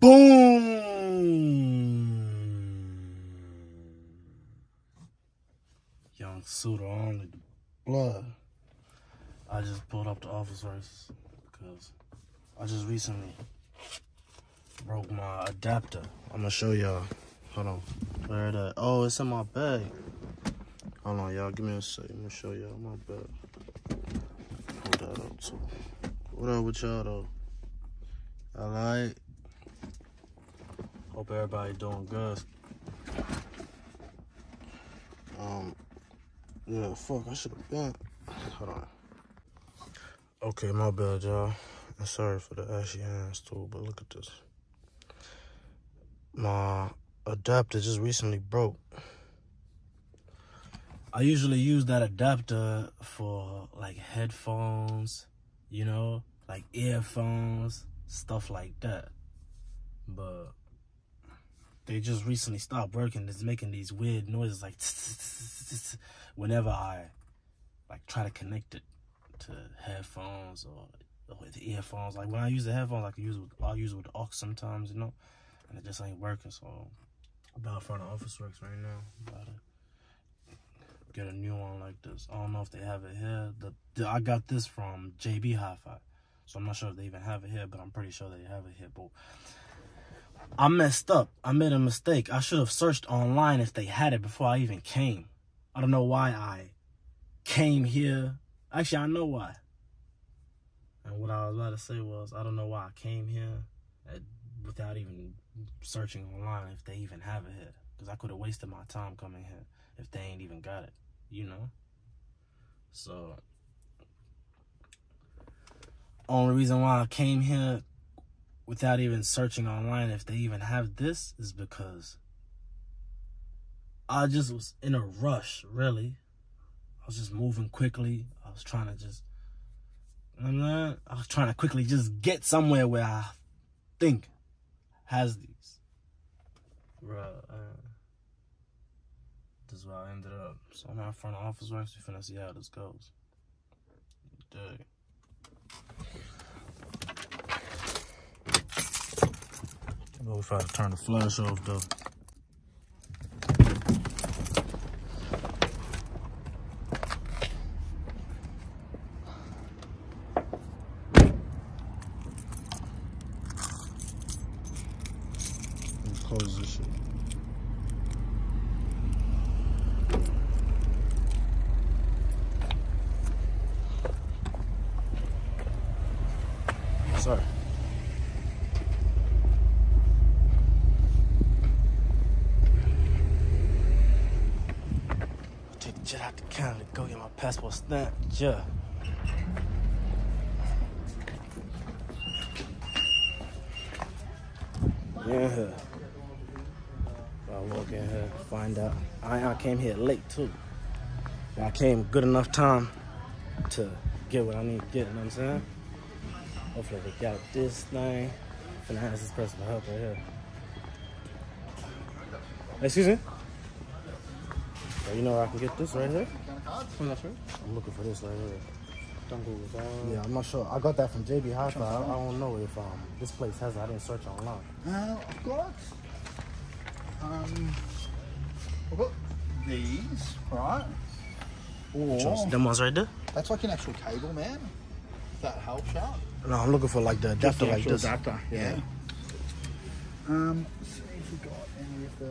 Boom! Young Sudo only the blood. I just pulled up the office race because I just recently broke my adapter. I'm gonna show y'all. Hold on. Where it? Oh, it's in my bag. Hold on, y'all. Give me a second. Let me show y'all my bag. Hold that up too. What up with y'all though? Alright. Hope everybody doing good. Um, yeah, fuck, I should have been. Hold on. Okay, my bad, y'all. I'm sorry for the ashy hands too, but look at this. My adapter just recently broke. I usually use that adapter for like headphones, you know, like earphones, stuff like that. But they just recently stopped working. It's making these weird noises like whenever I like try to connect it to headphones or, the earphones. Like when I use the headphones, I can use it with, I'll use it with aux sometimes, you know, and it just ain't working. So about front of Office Works right now. About to get a new one like this. I don't know if they have it here. The, the I got this from JB Hi-Fi, so I'm not sure if they even have it here, but I'm pretty sure they have it here. But I messed up. I made a mistake. I should have searched online if they had it before I even came. I don't know why I came here. Actually, I know why. And what I was about to say was, I don't know why I came here at, without even searching online if they even have it here. Because I could have wasted my time coming here if they ain't even got it, you know? So, only reason why I came here without even searching online if they even have this is because I just was in a rush, really. I was just moving quickly. I was trying to just, I'm not, I was trying to quickly just get somewhere where I think has these. Bruh, uh, this is where I ended up. So I'm out front of office works. We finna see how this goes. Dig. We'll try to turn the flash off though. Let's close this shit. Sorry. Take the jet out to Canada, go get my passport stamp. Yeah. Yeah. I walk in here, find out. I, I came here late too. I came good enough time to get what I need to get, you know what I'm saying? Hopefully they got this thing. Finna ask this person for help right here. Excuse me? You know where I can get this right here? I'm looking for this right here. Yeah, I'm not sure. I got that from JB Hi-Fi. I, I don't know if um this place has it. I didn't search online. Uh, I've got um, I've got these, right? Or Them ones right there? that's like an actual cable, man. If that helps out. No, I'm looking for like the adapter like this. adapter, yeah. Um, let's see if we got any of the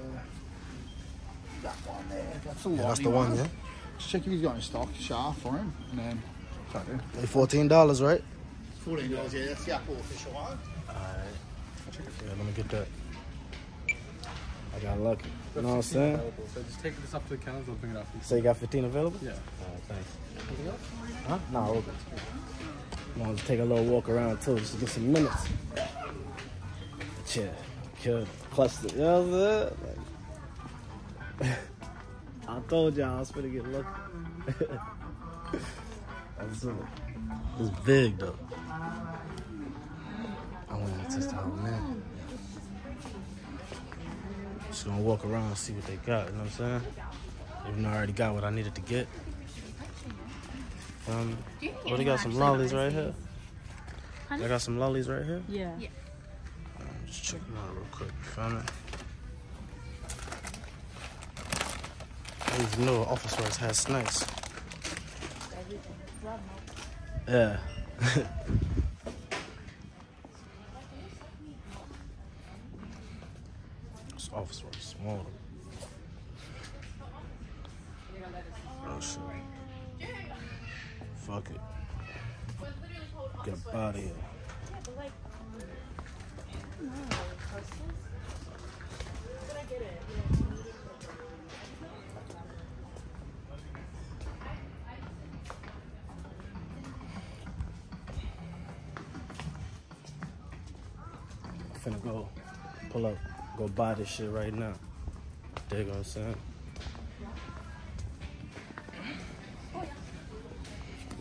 that one there. That's a. Yeah, that's the one, yeah. Just check if he's got any stock shaft for him, and then sorry, They fourteen dollars, right? fourteen dollars. Yeah, that's the Apple official one. Alright. Yeah, let me get that. I got lucky. You know what I'm saying? So just take this up to the counter, they'll bring it up. So you got 15 available? Yeah. Alright, thanks. Huh? Nah, we're good. I'm gonna take a little walk around too, just to get some minutes. Chill. Kill. Cluster. You know what I'm saying? Like, I told y'all I was gonna get lucky. That's it. It's big though. I want to test the whole man. Just gonna walk around and see what they got, you know what I'm saying? Even though I already got what I needed to get. Um, oh, they got some lollies right here. They got some lollies right here. Yeah. I'm Just check them out real quick. You found it? Even know officers had snacks. Yeah. this officer is small. Finna go pull up, go buy this shit right now. Dig what I'm saying?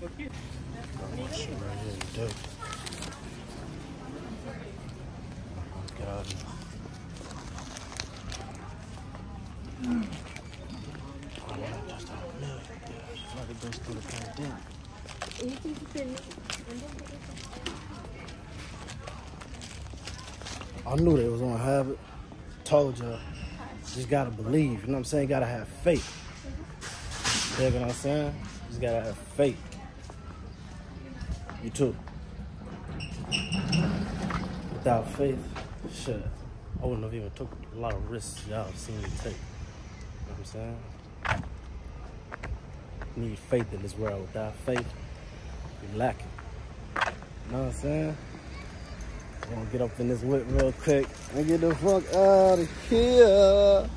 Got my shit right here, dig. Get out of here. Oh, yeah, that's the milk. Yeah, flood it goes through the pandemic. I knew they was gonna have it. Told y'all. Just gotta believe. You know what I'm saying? Gotta have faith. You know what I'm saying? Just gotta have faith. You too. Without faith, shit, I wouldn't have even took a lot of risks y'all seen me take. You know what I'm saying? Need faith in this world. Without faith, you're lacking. You know what I'm saying? I'm gonna get up in this whip real quick and get the fuck out of here.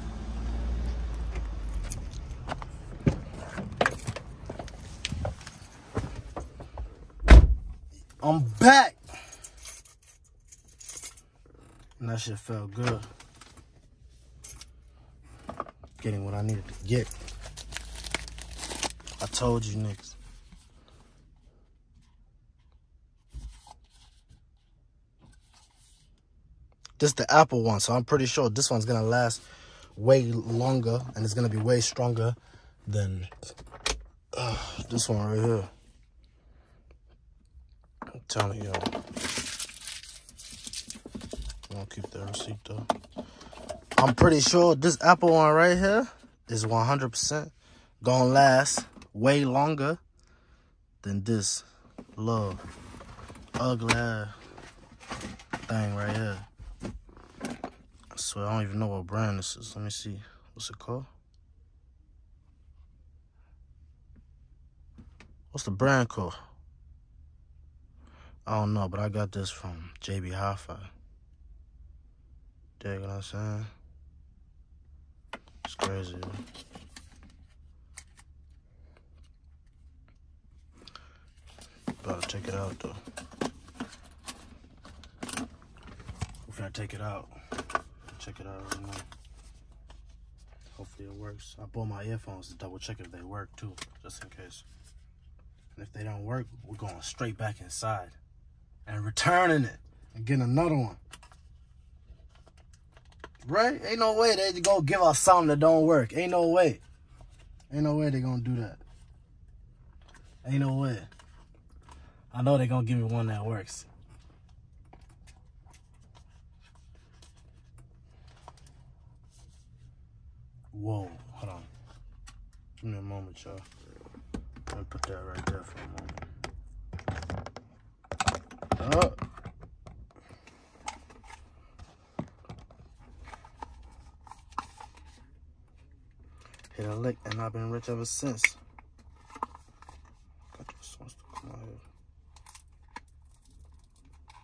I'm back. And that shit felt good. Getting what I needed to get. I told you niggas. This is the Apple one, so I'm pretty sure this one's gonna last way longer and it's gonna be way stronger than uh, this one right here. I'm telling y'all. I'm gonna keep that receipt though. I'm pretty sure this Apple one right here is 100% gonna last way longer than this little ugly thing right here. Swear, I don't even know what brand this is. Let me see. What's it called? What's the brand called? I don't know, but I got this from JB Hi-Fi. Dig what I'm saying? It's crazy. About to take it out though. We're gonna take it out. Check it out right now. Hopefully it works. I bought my earphones to double check if they work too, just in case. And if they don't work, we're going straight back inside and returning it and getting another one. Right? Ain't no way they go give us something that don't work. Ain't no way. Ain't no way they gonna do that. Ain't no way. I know they gonna give me one that works. Whoa, hold on. Give me a moment, y'all. Let me put that right there for a moment. Oh. Hit a lick, and I've been rich ever since. Got this one to come out here.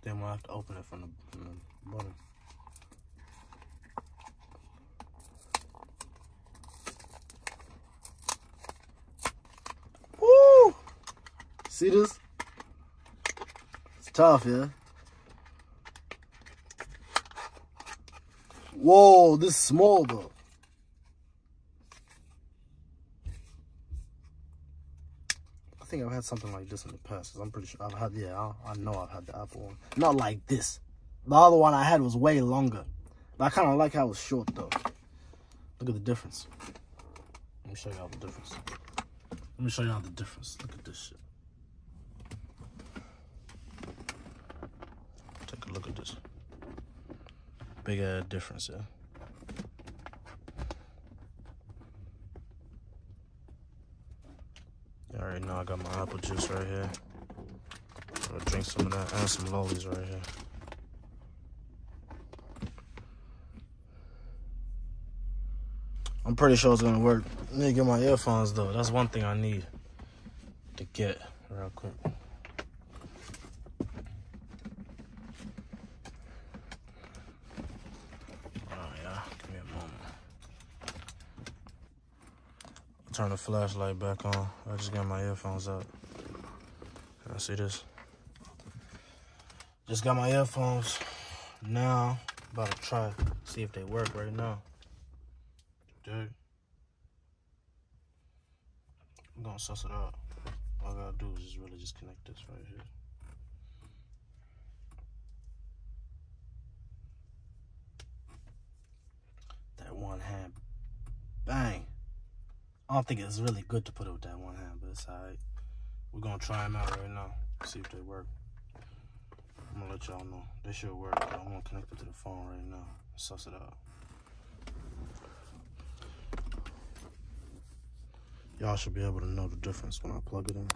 Then we'll have to open it from the, from the bottom. See this? It's tough, yeah. Whoa, this is small though. I think I've had something like this in the past. i I'm pretty sure I've had, yeah, I, I know I've had the Apple one. Not like this. The other one I had was way longer. But I kind of like how it was short though. Look at the difference. Let me show y'all the difference. Let me show y'all the difference. Look at this shit. Take a look at this. big ass difference, yeah. You already know I got my apple juice right here. I'm gonna drink some of that and some lollies right here. I'm pretty sure it's gonna work. I need to get my earphones though. That's one thing I need to get real quick. Oh yeah, give me a moment. Turn the flashlight back on. I just got my earphones out. I see this? Just got my earphones. Now, about to try see if they work right now. Dude. I'm gonna suss it out. All I gotta do is just really just connect this right here. That one hand. I don't think it's really good to put it with that one hand, but it's alright. We're gonna try them out right now. See if they work. I'm gonna let y'all know. They should work. I'm gonna connect it to the phone right now. Suss it out. Y'all should be able to know the difference when I plug it in.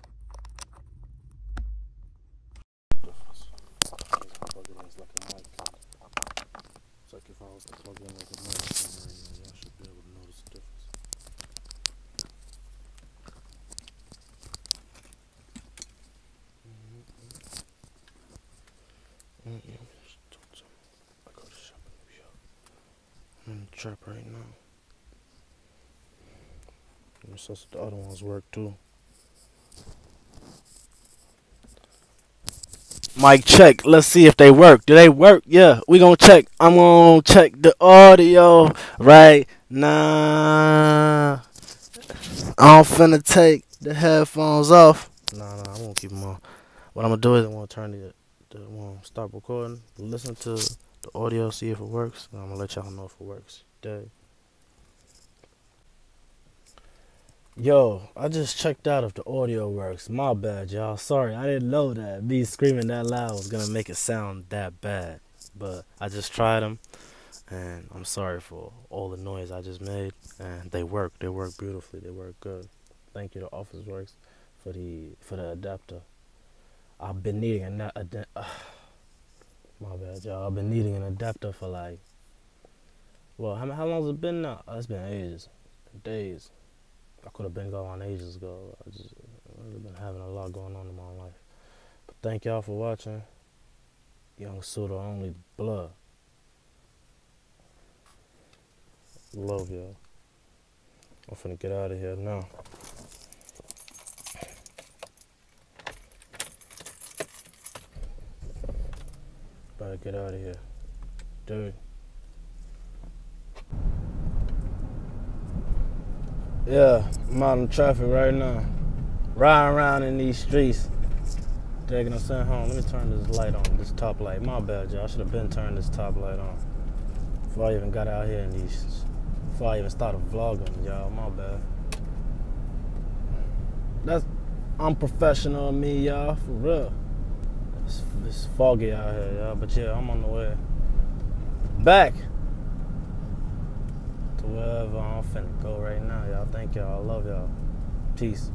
Difference. Plug it in, it's like a mic. It's like if I was to plug in like a microphone right now, y'all should be able to notice the difference. Mm-mm. Just talk to me. I go to shop in New York. I'm in the trap right now. Me see if the other ones work too. Mic check. Let's see if they work. Do they work? Yeah, we gonna check. I'm gonna check the audio right now. I'm finna take the headphones off. Nah, nah, I'm gonna keep them on. What I'm gonna do is I'm gonna turn the, the I'm gonna stop recording, listen to the audio, see if it works, I'm gonna let y'all know if it works. Day. Yo, I just checked out if the audio works. My bad, y'all. Sorry, I didn't know that me screaming that loud was gonna make it sound that bad. But I just tried them, and I'm sorry for all the noise I just made. And they work. They work beautifully. They work good. Thank you to Office Works for the for the adapter. I've been needing an ad- uh, my bad, y'all. I've been needing an adapter for like, well, how how long's it been now? Oh, it's been ages, days. I could have been gone ages ago. I just been having a lot going on in my life. But thank y'all for watching. Young Sudo only blood. Love y'all. I'm finna get out of here now. Better get out of here. Dude. Yeah, I'm out in traffic right now. Riding around in these streets. Taking us sent home. Let me turn this light on, this top light. My bad, y'all. I should have been turned this top light on. Before I even got out here in these before I even started vlogging, y'all. My bad. That's unprofessional of me, y'all, for real. It's, it's foggy out here, y'all. But yeah, I'm on the way back to wherever I'm finna go right now, y'all. Thank y'all. I love y'all. Peace.